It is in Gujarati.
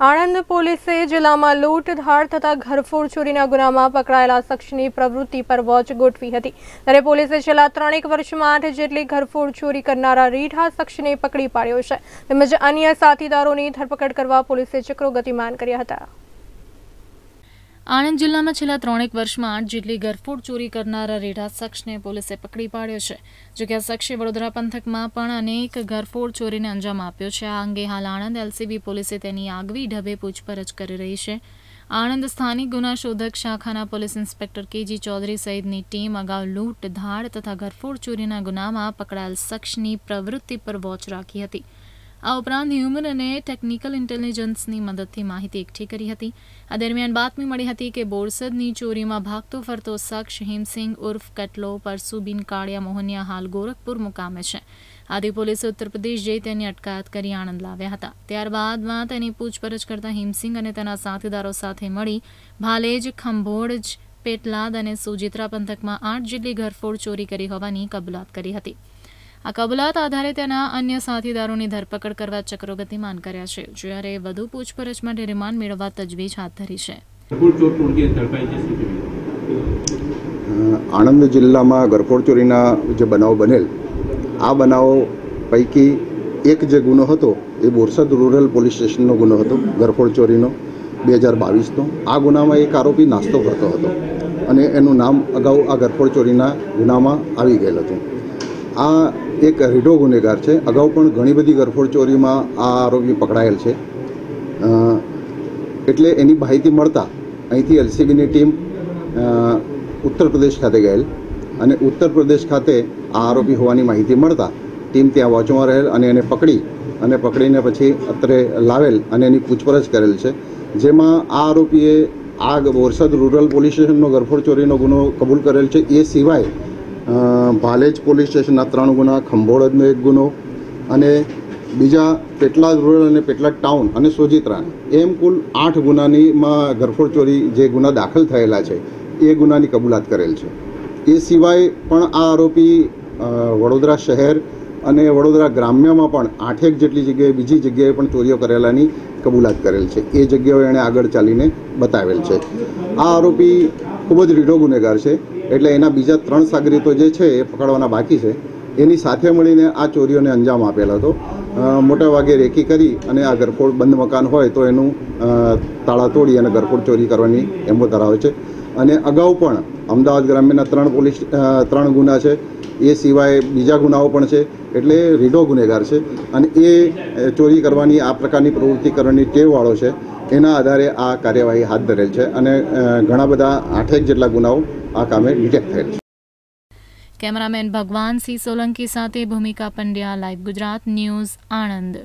આણંદ પોલીસે જિલ્લામાં લૂંટધાર થતા ઘરફોડ ચોરીના ગુનામાં પકડાયેલા શખ્સની પ્રવૃત્તિ પર વોચ ગોઠવી હતી. ત્યારે પોલીસે છેલ્લા ત્રણેક વર્ષમાં આઠ જેટલી ઘરફોડ ચોરી કરનારા રીઢા શખ્સને પકડી પાડ્યો છે. તેમજ અન્ય સાથીદારોની ધરપકડ કરવા પોલીસે ચક્રો ગતિમાન કર્યા હતા. આણંદ જિલ્લામાં છેલ્લા ત્રણેક વર્ષમાં આઠ જેટલી ગરફોડ ચોરી કરનારા રેઢા શખ્સને પોલીસે પકડી પાડ્યો છે. જોકે આ શખ્સે વડોદરા પંથકમાં પણ અનેક ગરફોડ ચોરીને અંજામ આપ્યો છે. આ અંગે હાલ આણંદ એલસીબી પોલીસે તેની આગવી ઢબે પૂછપરછ કરી રહી છે. આણંદ સ્થાનિક ગુના શોધક શાખાના પોલીસ ઇન્સ્પેક્ટર કેજી ચૌધરી સહિતની ટીમ અગાઉ લૂંટ ધાડ તથા ઘરફોડ ચોરીના ગુનામાં પકડાયેલ શખ્સની પ્રવૃત્તિ પર વોચ રાખી હતી. આ ઉપરાંત હ્યુમન અને ટેકનિકલ ઇન્ટેલિજન્સની મદદથી માહિતી એકઠી કરી હતી. આ દરમિયાન બાતમી મળી હતી કે બોરસદની ચોરીમાં ભાગતો ફરતો શખ્સ હિમસિંગ ઉર્ફ કટલો, પરસુબીન કાળિયા મોહનિયા હાલ ગોરખપુર મુકામે છે. આદિ પોલીસે ઉત્તર પ્રદેશ જઈ તેની અટકાયત કરી આણંદ લાવ્યા હતા. ત્યારબાદમાં તેની પૂછપરછ કરતા હિમસિંગ અને તેના સાથીદારો સાથે મળી ભાલેજ, ખંભોળજ, પેટલાદ અને સુજિત્રા પંથકમાં આઠ જેટલી ઘરફોડ ચોરી કરી હોવાની કબૂલાત કરી હતી. આ કબૂલાત આધારે તેના અન્ય સાથીદારોની ધરપકડ કરવા ચક્રો ગતિમાન કર્યા છે જ્યારે વધુ પૂછપરછ માટે રિમાન્ડ મેળવવા તજવીજ હાથ ધરી છે. આણંદ જિલ્લામાં ગરફોડ ચોરીના જે બનાવ બનેલ આ બનાવો પૈકી એક જે ગુનો હતો એ બોરસદ રૂરલ પોલીસ સ્ટેશનનો ગુનો હતો ગરફોડ ચોરીનો બે હજાર બાવીસનો. આ ગુનામાં એક આરોપી નાસ્તો કરતો હતો અને એનું નામ અગાઉ આ ગરફોડ ચોરીના ગુનામાં આવી ગયેલ હતું. આ એક રીઢો ગુનેગાર છે. અગાઉ પણ ઘણી બધી ગરફોડ ચોરીમાં આ આરોપી પકડાયેલ છે. એટલે એની માહિતી મળતા અહીંથી એલસીબીની ટીમ ઉત્તર પ્રદેશ ખાતે ગયેલ અને ઉત્તર પ્રદેશ ખાતે આ આરોપી હોવાની માહિતી મળતા ટીમ ત્યાં વોચમાં રહેલ અને એને પકડી અને પકડીને પછી અત્રે લાવેલ અને એની પૂછપરછ કરેલ છે. જેમાં આ આરોપીએ આ બોરસદ રૂરલ પોલીસ સ્ટેશનનો ગરફોડ ચોરીનો ગુનો કબૂલ કરેલ છે. એ સિવાય ભાલેજ પોલીસ સ્ટેશનના ત્રણ ગુના ખંભોળજનો એક ગુનો અને બીજા પેટલાદ રૂરલ અને પેટલાદ ટાઉન અને સોજિત્રા એમ કુલ આઠ ગુનાનીમાં ગરફોડ ચોરી જે ગુના દાખલ થયેલા છે, એ ગુનાની કબૂલાત કરેલ છે. એ સિવાય પણ આ આરોપી વડોદરા શહેર અને વડોદરા ગ્રામ્યમાં પણ આઠેક જેટલી જગ્યાએ બીજી જગ્યાએ પણ ચોરીઓ કરેલાની કબૂલાત કરેલ છે. એ જગ્યાઓ એણે આગળ ચાલીને બતાવેલ છે. આ આરોપી ખૂબ જ રીઢો ગુનેગાર છે. એટલે એના બીજા ત્રણ સાગરીતો જે છે એ પકડવાના બાકી છે. એની સાથે મળીને આ ચોરીઓને અંજામ આપેલ હતો. મોટા ભાગે રેકી કરી અને આ ગરફોડ બંધ મકાન હોય તો એનું તાળા તોડી અને ગરફોડ ચોરી કરવાની એમો ધરાવે છે. અને અગાઉ પણ અમદાવાદ ગ્રામ્યના ત્રણ પોલીસ ત્રણ ગુના છે. એ સિવાય બીજા ગુનાઓ પણ છે, એટલે રીઢો ગુનેગાર છે. અને એ ચોરી કરવાની, આ પ્રકારની પ્રવૃત્તિ કરવાની ટેવવાળો છે, એના આધારે આ કાર્યવાહી હાથ ધરેલ છે અને ઘણા બધા આઠેક જેટલા ગુનાઓ આ કામે ડિટેક્ટ થયેલ છે. કેમેરામેન ભગવાન સિંહ સોલંકી સાથે ભૂમિકા પંડ્યા, લાઈવ ગુજરાત ન્યૂઝ આણંદ.